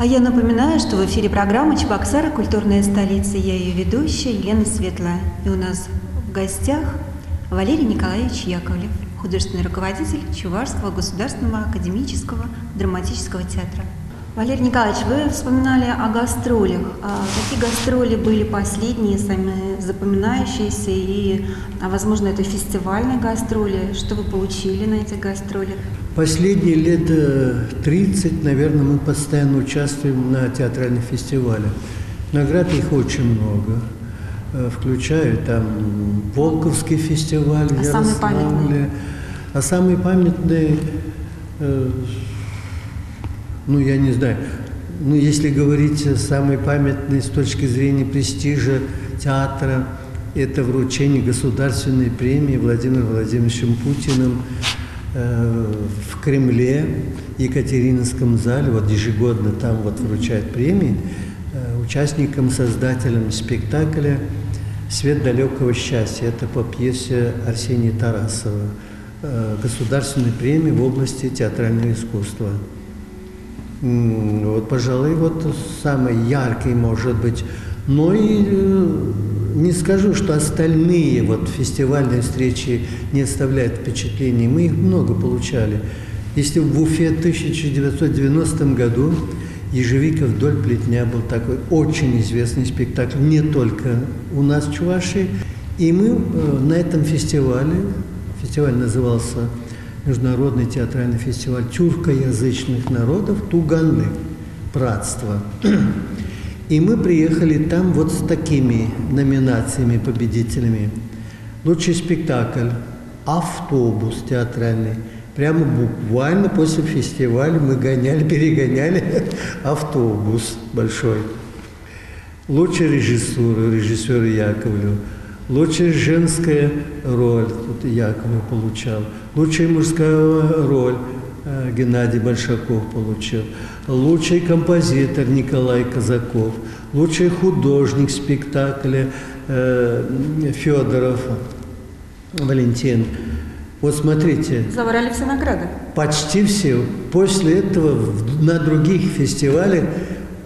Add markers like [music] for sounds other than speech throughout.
А я напоминаю, что в эфире программа «Чебоксары. Культурная столица». Я ее ведущая Елена Светлая. И у нас в гостях Валерий Николаевич Яковлев, художественный руководитель Чувашского государственного академического драматического театра. Валерий Николаевич, вы вспоминали о гастролях. А какие гастроли были последние, самые запоминающиеся? И, а, возможно, это фестивальные гастроли? Что вы получили на этих гастролях? Последние лет 30, наверное, мы постоянно участвуем на театральных фестивалях. Наград их очень много, э, включая там Волковский фестиваль а Самый памятный? А самый памятный, э, ну, я не знаю, ну, если говорить самый памятный с точки зрения престижа театра, это вручение государственной премии Владимиром Владимировичем Путиным Э, в Кремле, Екатерининском зале, вот ежегодно там вот вручают премии э, участникам, создателям спектакля «Свет далекого счастья». Это по пьесе Арсения Тарасова. Э, государственной премии в области театрального искусства. Вот, пожалуй, вот самый яркий, может быть, но и не скажу, что остальные вот фестивальные встречи не оставляют впечатлений. Мы их много получали. Если в Уфе в 1990 году «Ежевика вдоль плетня» был такой очень известный спектакль, не только у нас в Чувашии. И мы э, на этом фестивале, фестиваль назывался Международный театральный фестиваль тюркоязычных народов Туганы, братство. И мы приехали там вот с такими номинациями победителями. Лучший спектакль «Автобус» театральный. Прямо буквально после фестиваля мы гоняли, [laughs] перегоняли автобус большой. Лучшая режиссура, режиссер Яковлев. Лучшая женская роль, тут Яковлев получал. Лучшая мужская роль, Э, Геннадий Большаков получил, лучший композитор Николай Казаков, лучший художник спектакля э, Федоров Валентин. Вот смотрите. Забрали все награды. Почти все. После этого на других фестивалях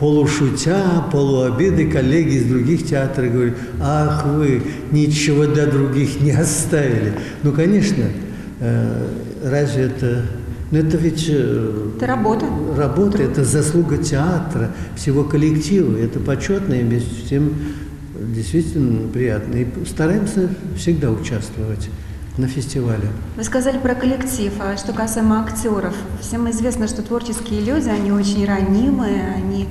полушутя, полуобеды коллеги из других театров говорят, ах вы, ничего для других не оставили. Ну, конечно, э, разве это но это ведь... Э, это работа. Работа, Труд. это заслуга театра, всего коллектива. Это почетно и всем действительно приятно. И стараемся всегда участвовать на фестивале. Вы сказали про коллектив, а что касаемо актеров. Всем известно, что творческие люди, они очень ранимые, они,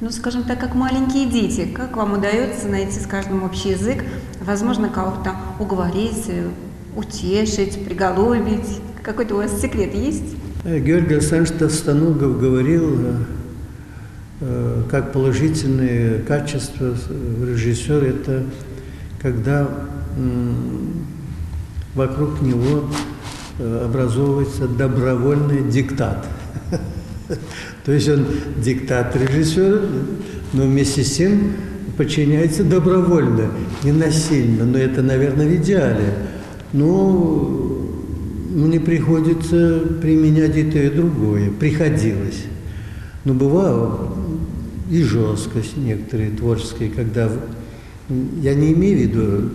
ну, скажем так, как маленькие дети. Как вам удается найти с каждым общий язык, возможно, кого-то уговорить, утешить, приголубить? Какой-то у вас секрет есть? Э, Георгий Александрович Товстоногов говорил, э, э, как положительные качества режиссера – это когда вокруг него образовывается добровольный диктат. [laughs] То есть он диктат режиссера, но вместе с тем подчиняется добровольно, не насильно. Но это, наверное, в идеале. Но мне приходится применять и то, и другое. Приходилось. Но бывало и жесткость некоторые творческие, когда я не имею в виду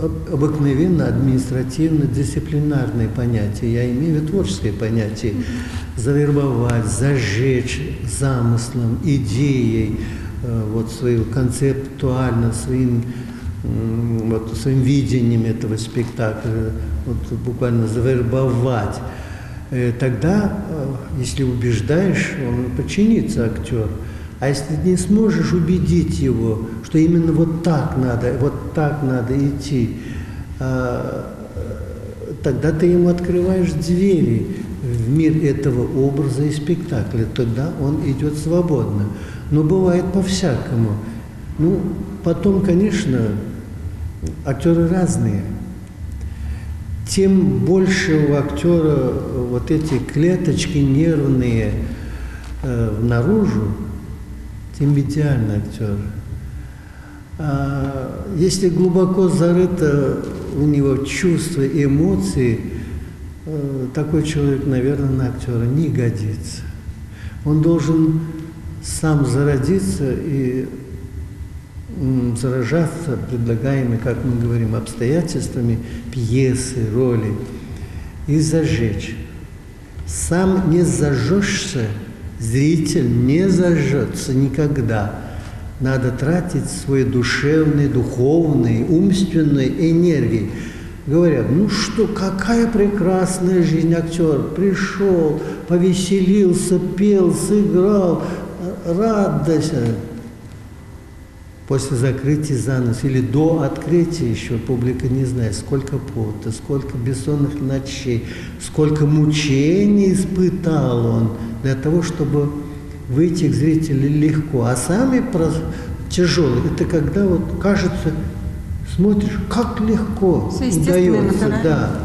обыкновенно административно-дисциплинарные понятия, я имею в виду творческое понятие. Завербовать, зажечь замыслом, идеей, э, вот свою концептуально, своим вот, своим видением этого спектакля, вот, буквально завербовать, э, тогда, э, если убеждаешь, он подчинится актер. А если ты не сможешь убедить его, что именно вот так надо, вот так надо идти, а, тогда ты ему открываешь двери в мир этого образа и спектакля. Тогда он идет свободно. Но бывает по-всякому. Ну, потом, конечно, актеры разные. Тем больше у актера вот эти клеточки нервные э, наружу, тем идеальный актер. А если глубоко зарыто у него чувства и эмоции, э, такой человек, наверное, на актера не годится. Он должен сам зародиться и заражаться предлагаемыми, как мы говорим, обстоятельствами пьесы, роли и зажечь. Сам не зажжешься, зритель не зажжется никогда. Надо тратить свой душевный, духовный, умственной энергии. Говорят, ну что, какая прекрасная жизнь актер. Пришел, повеселился, пел, сыграл, радость после закрытия занос или до открытия еще публика не знает, сколько пота, сколько бессонных ночей, сколько мучений испытал он для того, чтобы выйти к зрителю легко. А самый тяжелый – это когда вот кажется, смотришь, как легко удается. Да.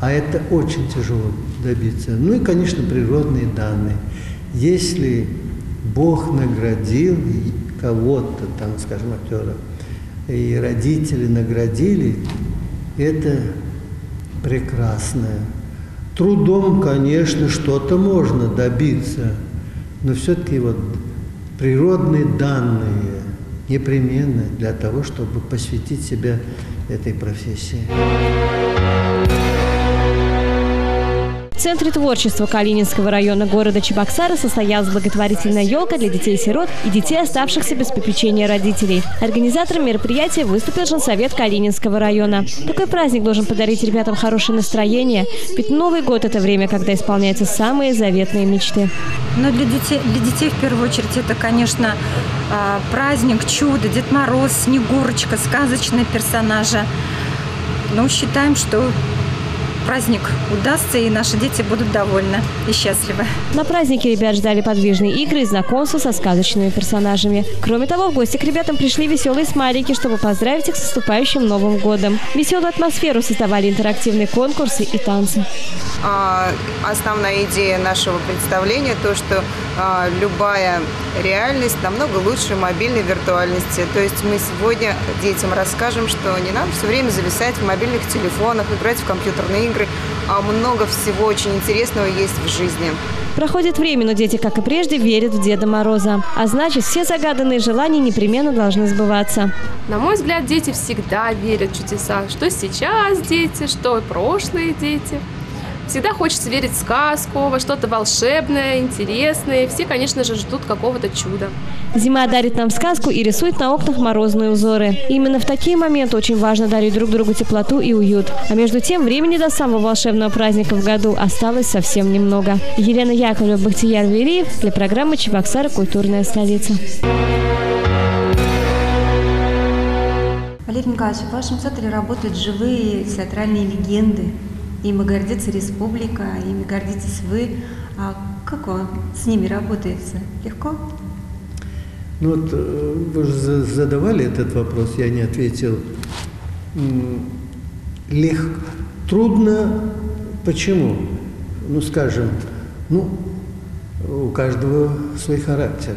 А это очень тяжело добиться. Ну и, конечно, природные данные. Если Бог наградил кого-то, там, скажем, актера, и родители наградили, это прекрасно. Трудом, конечно, что-то можно добиться, но все-таки вот природные данные непременно для того, чтобы посвятить себя этой профессии. Центре творчества Калининского района города Чебоксары состоялась благотворительная елка для детей-сирот и детей, оставшихся без попечения родителей. Организатором мероприятия выступил женсовет Калининского района. Такой праздник должен подарить ребятам хорошее настроение, ведь Новый год – это время, когда исполняются самые заветные мечты. Но для детей, для детей в первую очередь это, конечно, а, праздник, чудо, Дед Мороз, Снегурочка, сказочные персонажи. Но считаем, что праздник удастся, и наши дети будут довольны и счастливы. На празднике ребят ждали подвижные игры и знакомства со сказочными персонажами. Кроме того, в гости к ребятам пришли веселые смайлики, чтобы поздравить их с наступающим Новым годом. Веселую атмосферу создавали интерактивные конкурсы и танцы. А, основная идея нашего представления то, что а, любая реальность намного лучше мобильной виртуальности. То есть мы сегодня детям расскажем, что не надо все время зависать в мобильных телефонах, играть в компьютерные игры, а много всего очень интересного есть в жизни. Проходит время, но дети, как и прежде, верят в Деда Мороза. А значит, все загаданные желания непременно должны сбываться. На мой взгляд, дети всегда верят в чудеса. Что сейчас дети, что прошлые дети. Всегда хочется верить в сказку, во что-то волшебное, интересное. Все, конечно же, ждут какого-то чуда. Зима дарит нам сказку и рисует на окнах морозные узоры. И именно в такие моменты очень важно дарить друг другу теплоту и уют. А между тем, времени до самого волшебного праздника в году осталось совсем немного. Елена Яковлева, Бахтияр Вериев для программы «Чебоксары. Культурная столица». Валерий Николаевич, в вашем театре работают живые театральные легенды. Ими гордится республика, ими гордитесь вы. А как вам с ними работается? Легко? Ну вот э, вы же задавали этот вопрос, я не ответил. Легко. Трудно. Почему? Ну, скажем, ну, у каждого свой характер.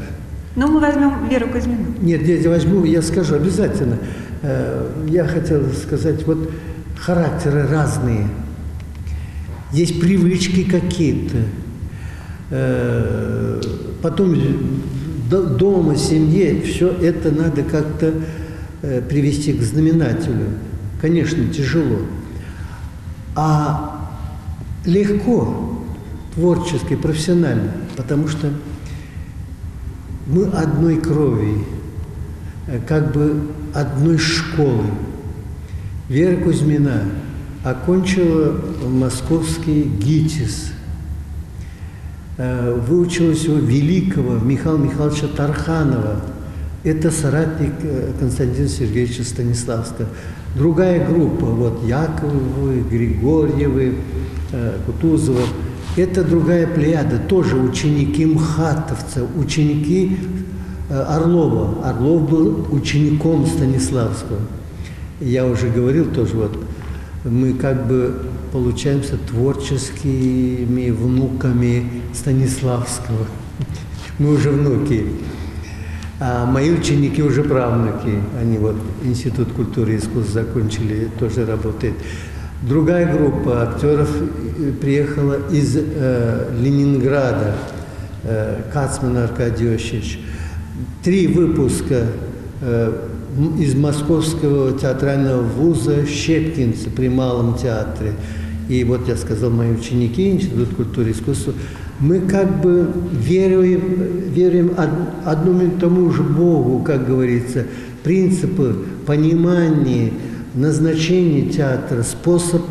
Ну, мы возьмем Веру Кузьмину. Нет, я возьму, я скажу обязательно. Э, я хотел сказать, вот характеры разные – есть привычки какие-то. Э, потом дома, семье, все это надо как-то э, привести к знаменателю. Конечно, тяжело. А легко, творчески, профессионально, потому что мы одной крови, э, как бы одной школы. Вера Кузьмина – окончила московский ГИТИС, э, выучилась у великого Михаила Михайловича Тарханова. Это соратник э, Константина Сергеевича Станиславского. Другая группа, вот Яковлевы, Григорьевы, э, Кутузова. Это другая плеяда, тоже ученики МХАТовца, ученики Орлова. Орлов был учеником Станиславского. Я уже говорил тоже, вот мы как бы получаемся творческими внуками Станиславского. [laughs] Мы уже внуки. А мои ученики уже правнуки. Они вот Институт культуры и искусств закончили, тоже работает. Другая группа актеров приехала из э, Ленинграда. э, Кацман Аркадий Иосифович. Три выпуска из Московского театрального вуза Щепкинцы при Малом театре. И вот я сказал, мои ученики, Институт культуры и искусства, мы как бы веруем, верим одному и тому же Богу, как говорится, принципы понимания, назначения театра, способ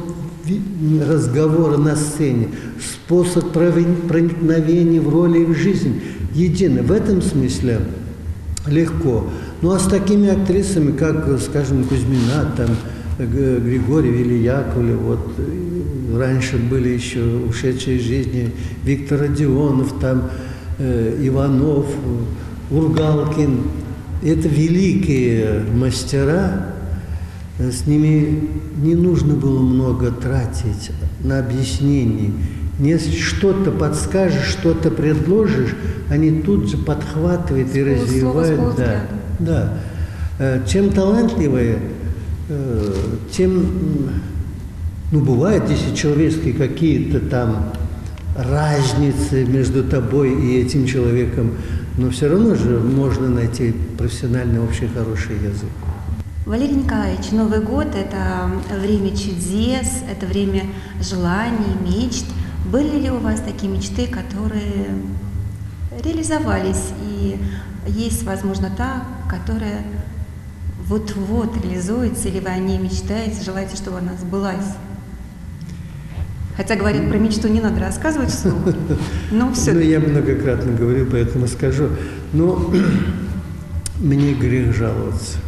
разговора на сцене, способ проникновения в роли в жизнь едины. В этом смысле легко. Ну а с такими актрисами, как, скажем, Кузьмина, там, Григорий или Яковлев, вот раньше были еще ушедшие из жизни Виктор Родионов, там, э, Иванов, Ургалкин. Это великие мастера, с ними не нужно было много тратить на объяснение. Не что-то подскажешь, что-то предложишь, они тут же подхватывают и развивают. Да, да. Э, чем талантливые, э, тем, ну, бывают, если человеческие какие-то там разницы между тобой и этим человеком, но все равно же можно найти профессиональный общий хороший язык. Валерий Николаевич, Новый год – это время чудес, это время желаний, мечт. Были ли у вас такие мечты, которые реализовались, и есть, возможно, та, которая вот-вот реализуется, или вы о ней мечтаете, желаете, чтобы она сбылась? Хотя говорить про мечту не надо рассказывать вслух, но все. Ну, я многократно говорю, поэтому скажу. Но [clears throat] мне грех жаловаться.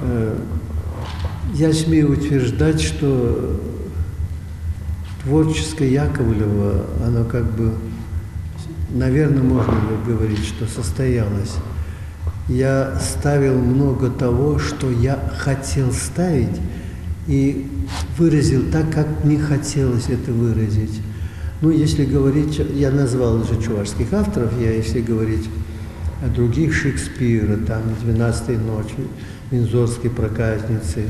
Э, я смею утверждать, что творческое Яковлева, оно как бы, наверное, можно говорить, что состоялось. Я ставил много того, что я хотел ставить, и выразил так, как мне хотелось это выразить. Ну, если говорить, я назвал уже чувашских авторов, я, если говорить о других Шекспира, там «Двенадцатой ночи», «Винзорской проказницы»,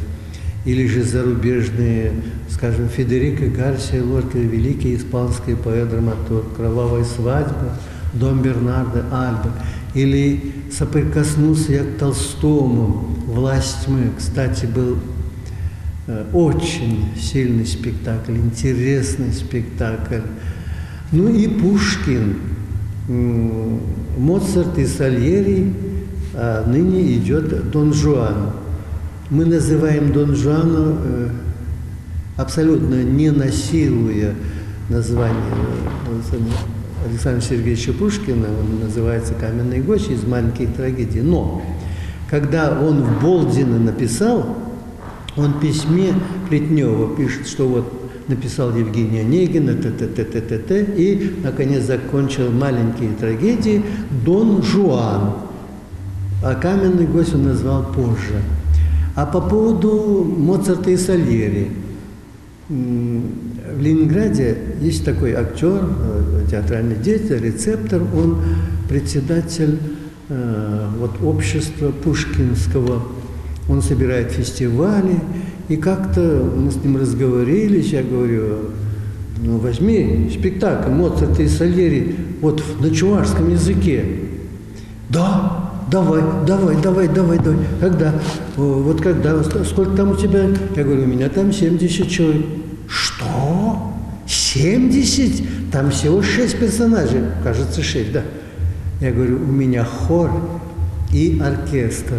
или же зарубежные, скажем, Федерико Гарсия Лорка, великий испанский поэт-драматург, «Кровавая свадьба», «Дом Бернарда Альба», или соприкоснулся я к Толстому, «Власть тьмы», кстати, был э, очень сильный спектакль, интересный спектакль. Ну и Пушкин, Моцарт и Сальери, а ныне идет Дон Жуан. Мы называем Дон Жуана э, абсолютно не насилуя название э, Александра Сергеевича Пушкина, он называется «Каменный гость» из «Маленьких трагедий». Но когда он в Болдино написал, он в письме Плетнева пишет, что вот написал Евгений Онегин, т т т т т т и, наконец, закончил «Маленькие трагедии» Дон Жуан. А «Каменный гость» он назвал позже. А по поводу Моцарта и Сальери. В Ленинграде есть такой актер, э, театральный деятель, рецептор, он председатель э, вот, общества Пушкинского. Он собирает фестивали, и как-то мы с ним разговорились, я говорю, ну возьми спектакль Моцарта и Сальери вот на чувашском языке. Да, давай, давай, давай, давай, давай. Когда? Вот когда? Сколько там у тебя? Я говорю, у меня там 70 человек. Что? 70? Там всего 6 персонажей. Кажется, 6, да. Я говорю, у меня хор и оркестр.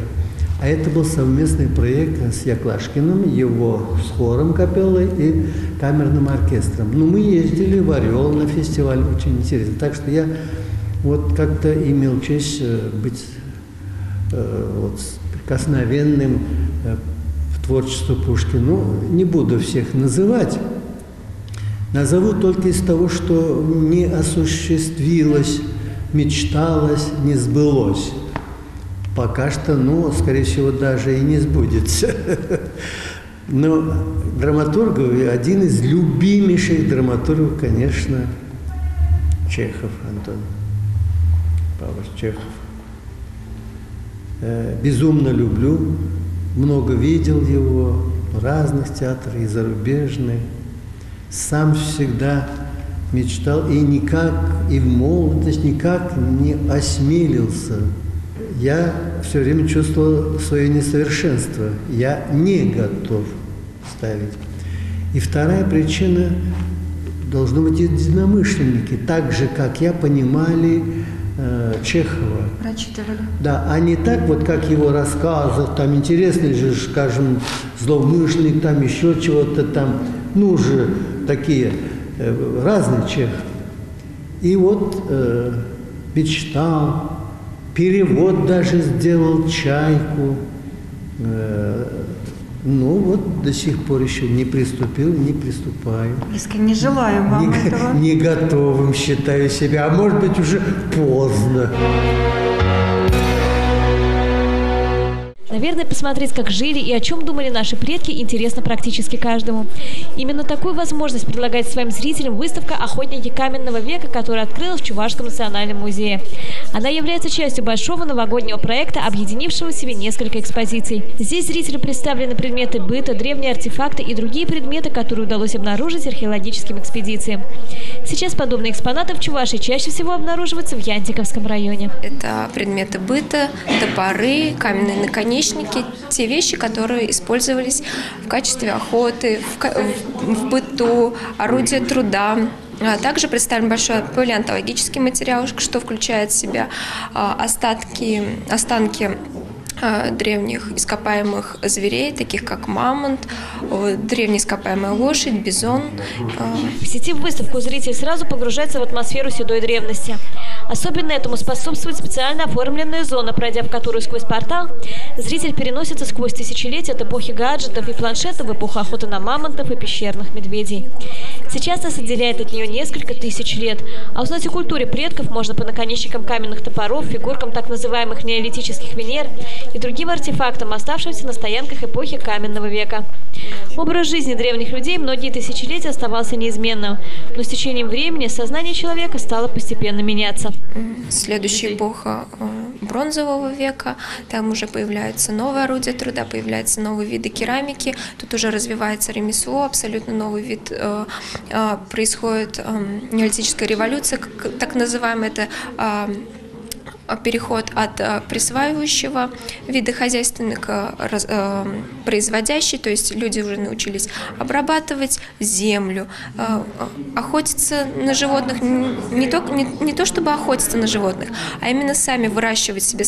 А это был совместный проект с Яклашкиным, его с хором капеллой и камерным оркестром. Ну, мы ездили в Орел на фестиваль, очень интересно. Так что я вот как-то имел честь э, быть вот, прикосновенным э, в творчество Пушкина. Ну, не буду всех называть. Назову только из того, что не осуществилось, мечталось, не сбылось. Пока что, ну, скорее всего, даже и не сбудется. [laughs] Но драматургов, один из любимейших драматургов, конечно, Чехов Антон Павлович Чехов. Э, безумно люблю, много видел его разных театрах и зарубежных. Сам всегда мечтал и никак, и в молодость никак не осмелился. Я все время чувствовал свое несовершенство. Я не готов ставить. И вторая причина должно быть единомышленники, так же, как я, понимали Чехова. Прочитывали. Да, а не так вот, как его рассказов, там интересный же, скажем, злоумышленник, там еще чего-то там, ну же, такие э, разные Чехов. И вот э, мечтал, перевод даже сделал «Чайку», э, ну вот до сих пор еще не приступил, не приступаю. Искренне желаем вам Не, этого. не готовым считаю себя, а может быть уже поздно. Наверное, посмотреть, как жили и о чем думали наши предки, интересно практически каждому. Именно такую возможность предлагает своим зрителям выставка «Охотники каменного века», которая открылась в Чувашском национальном музее. Она является частью большого новогоднего проекта, объединившего в себе несколько экспозиций. Здесь зрителю представлены предметы быта, древние артефакты и другие предметы, которые удалось обнаружить археологическим экспедициям. Сейчас подобные экспонаты в Чувашии чаще всего обнаруживаются в Янтиковском районе. Это предметы быта, топоры, каменные наконечники, те вещи, которые использовались в качестве охоты, в, в- быту, орудия труда. А Также представлен большой палеонтологический материал, что включает в себя а, остатки, останки а, древних ископаемых зверей, таких как мамонт, о, древняя ископаемая лошадь, бизон. Посетив выставку, зритель сразу погружается в атмосферу седой древности. Особенно этому способствует специально оформленная зона, пройдя в которую сквозь портал, зритель переносится сквозь тысячелетия от эпохи гаджетов и планшетов в эпоху охоты на мамонтов и пещерных медведей. Сейчас нас отделяет от нее несколько тысяч лет, а узнать о культуре предков можно по наконечникам каменных топоров, фигуркам так называемых неолитических Венер и другим артефактам, оставшимся на стоянках эпохи каменного века. Образ жизни древних людей многие тысячелетия оставался неизменным, но с течением времени сознание человека стало постепенно меняться. Следующая эпоха э, бронзового века, там уже появляются новые орудия труда, появляются новые виды керамики, тут уже развивается ремесло, абсолютно новый вид, э, э, происходит э, неолитическая революция, так называемая, это э, переход от э, присваивающего вида хозяйственного к раз- э, производящей, то есть люди уже научились обрабатывать землю, э, охотиться на животных, не то, не, не то чтобы охотиться на животных, а именно сами выращивать себе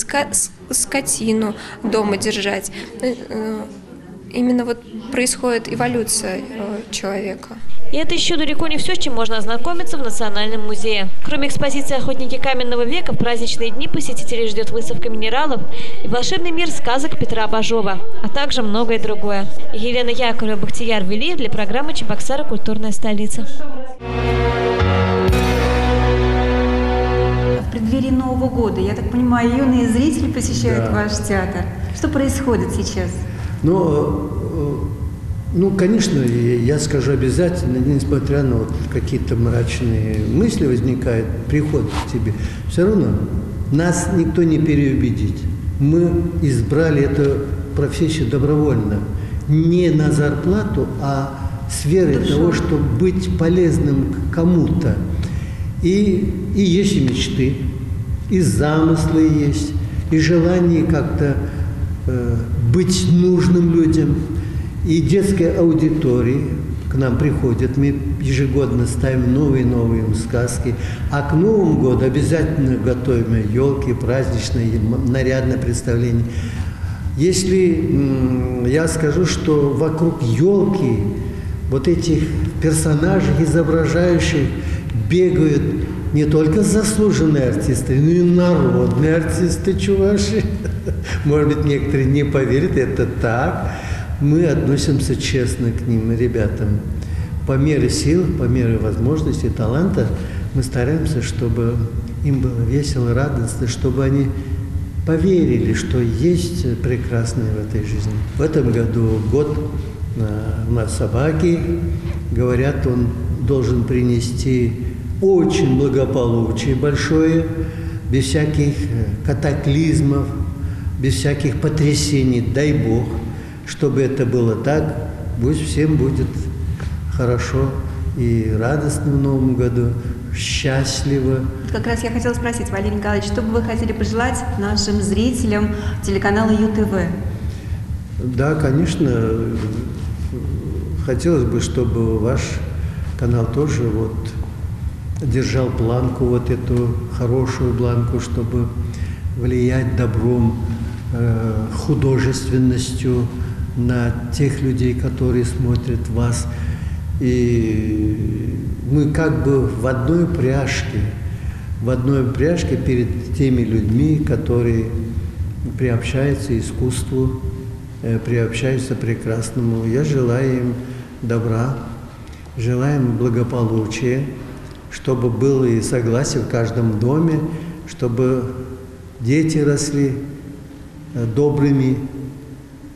скотину, дома держать. Э, э, Именно вот происходит эволюция э, человека. И это еще далеко не все, с чем можно ознакомиться в Национальном музее. Кроме экспозиции «Охотники каменного века», в праздничные дни посетителей ждет выставка минералов и волшебный мир сказок Петра Бажова, а также многое другое. Елена Яковлева, Бахтияр Велиев для программы «Чебоксара. Культурная столица». В преддверии Нового года, я так понимаю, юные зрители посещают Да. ваш театр. Что происходит сейчас? Но, э, ну, конечно, я скажу обязательно, несмотря на вот какие-то мрачные мысли возникают, приходят к тебе, все равно нас никто не переубедит. Мы избрали эту профессию добровольно. Не на зарплату, а с верой того, чтобы быть полезным кому-то. И, и есть и мечты, и замыслы есть, и желание как-то э, быть нужным людям. И детская аудитория к нам приходит. Мы ежегодно ставим новые и новые им сказки. А к Новому году обязательно готовим елки, праздничные, нарядное представление. Если я скажу, что вокруг елки вот этих персонажей, изображающих, бегают не только заслуженные артисты, но и народные артисты Чуваши. [laughs] Может быть, некоторые не поверят, это так. Мы относимся честно к ним, ребятам. По мере сил, по мере возможностей, таланта мы стараемся, чтобы им было весело, радостно, чтобы они поверили, что есть прекрасное в этой жизни. В этом году год э, у нас собаки. Говорят, он должен принести очень благополучие большое, без всяких э, катаклизмов, без всяких потрясений. Дай Бог, чтобы это было так. Пусть всем будет хорошо и радостно в Новом году, счастливо. Как раз я хотела спросить, Валерий Николаевич, что бы вы хотели пожелать нашим зрителям телеканала ЮТВ? Да, конечно, хотелось бы, чтобы ваш канал тоже вот держал планку, вот эту хорошую планку, чтобы влиять добром, э, художественностью на тех людей, которые смотрят вас. И мы как бы в одной пряжке, в одной пряжке перед теми людьми, которые приобщаются искусству, э, приобщаются прекрасному. Я желаю им добра, желаю им благополучия, чтобы было и согласие в каждом доме, чтобы дети росли э, добрыми,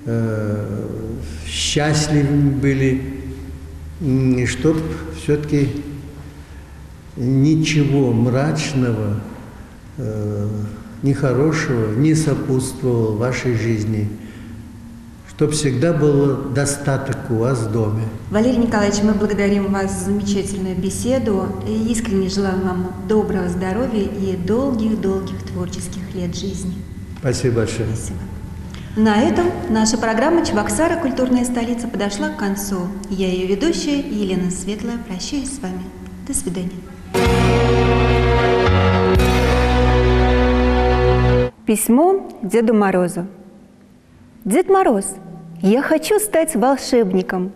э, счастливыми были, и чтобы все-таки ничего мрачного, э, нехорошего не сопутствовало вашей жизни – чтобы всегда был достаток у вас в доме. Валерий Николаевич, мы благодарим вас за замечательную беседу и искренне желаем вам доброго здоровья и долгих-долгих творческих лет жизни. Спасибо большое. Спасибо. На этом наша программа «Чебоксара. Культурная столица» подошла к концу. Я ее ведущая Елена Светлая. Прощаюсь с вами. До свидания. Письмо Деду Морозу. Дед Мороз, я хочу стать волшебником.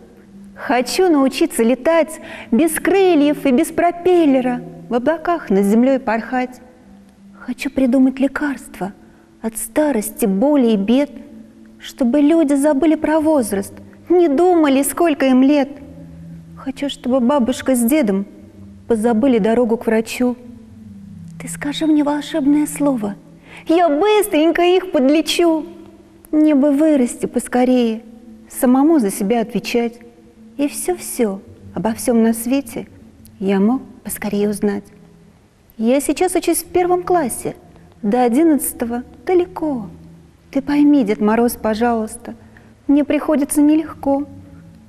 Хочу научиться летать без крыльев и без пропеллера, в облаках над землей порхать. Хочу придумать лекарства от старости, боли и бед, чтобы люди забыли про возраст, не думали, сколько им лет. Хочу, чтобы бабушка с дедом позабыли дорогу к врачу. Ты скажи мне волшебное слово, я быстренько их подлечу. Мне бы вырасти поскорее, самому за себя отвечать. И все-все, обо всем на свете я мог поскорее узнать. Я сейчас учусь в первом классе, до одиннадцатого далеко. Ты пойми, Дед Мороз, пожалуйста, мне приходится нелегко.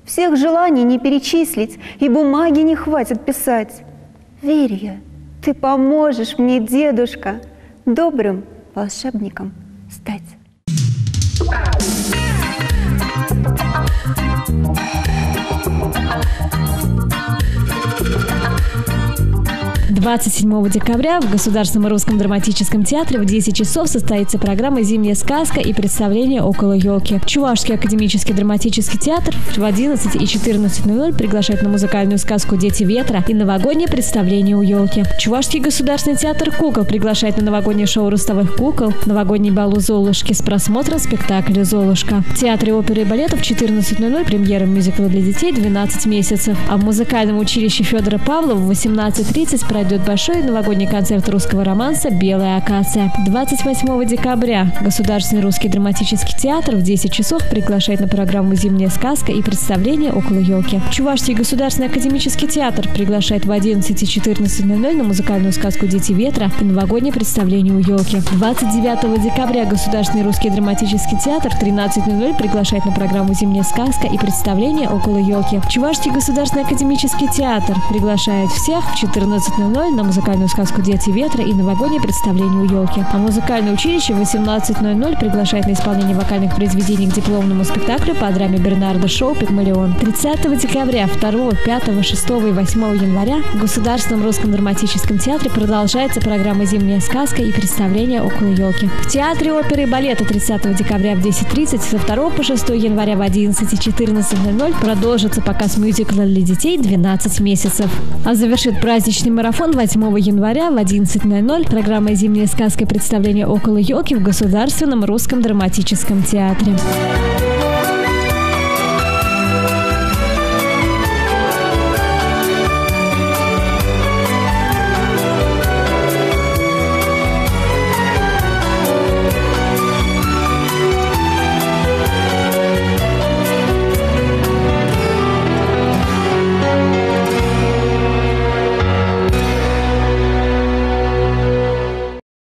Всех желаний не перечислить, и бумаги не хватит писать. Верю я, ты поможешь мне, дедушка, добрым волшебником стать. 27 декабря в Государственном русском драматическом театре в 10 часов состоится программа «Зимняя сказка» и представление «Около елки». Чувашский академический драматический театр в 11 и 14.00 приглашает на музыкальную сказку «Дети ветра» и новогоднее представление у елки. Чувашский государственный театр «Кукол» приглашает на новогоднее шоу ростовых кукол, новогодний бал у Золушки с просмотром спектакля «Золушка». В театре оперы и балета в 14.00 премьера мюзикла для детей «12 месяцев», а в музыкальном училище Федора Павлова в 18.30 пройдет пройдет большой новогодний концерт русского романса «Белая акация». 28 декабря Государственный русский драматический театр в 10 часов приглашает на программу «Зимняя сказка» и представление «Около елки». Чувашский государственный академический театр приглашает в 11 и 14.00 на музыкальную сказку «Дети ветра» и новогоднее представление у елки. 29 декабря Государственный русский драматический театр в 13.00 приглашает на программу «Зимняя сказка» и представление «Около елки». Чувашский государственный академический театр приглашает всех в 14.00 18.00 на музыкальную сказку «Дети ветра» и новогоднее представление у елки. А музыкальное училище в 18.00 приглашает на исполнение вокальных произведений к дипломному спектаклю по драме Бернарда Шоу «Пигмалион». 30 декабря, 2, 5, 6 и 8 января в Государственном русском драматическом театре продолжается программа «Зимняя сказка» и представление около елки. В Театре оперы и балета 30 декабря в 10.30, со 2 по 6 января в 11 и 14.00 продолжится показ мюзикла для детей «12 месяцев». А завершит праздничный марафон Марафон 8 января в 11.00. Программа «Зимняя сказка» представление «Около елки» в Государственном русском драматическом театре.